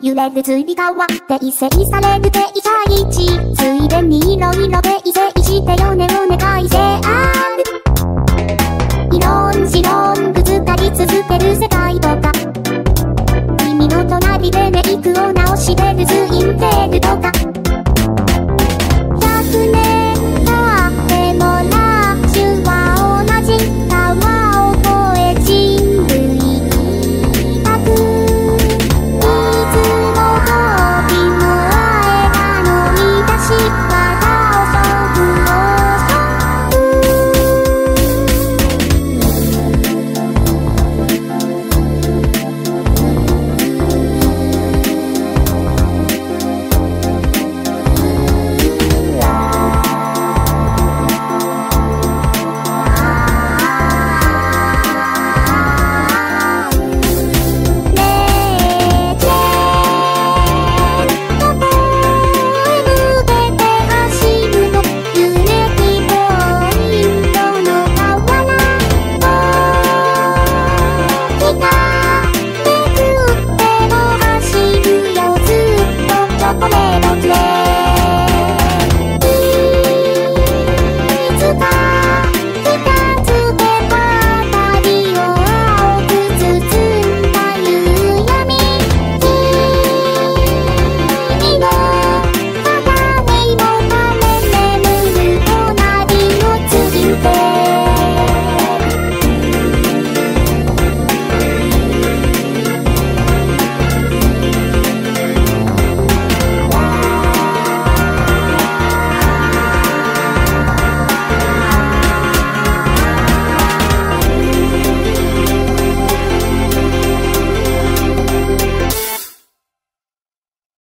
揺れる釣り革で異性される定者一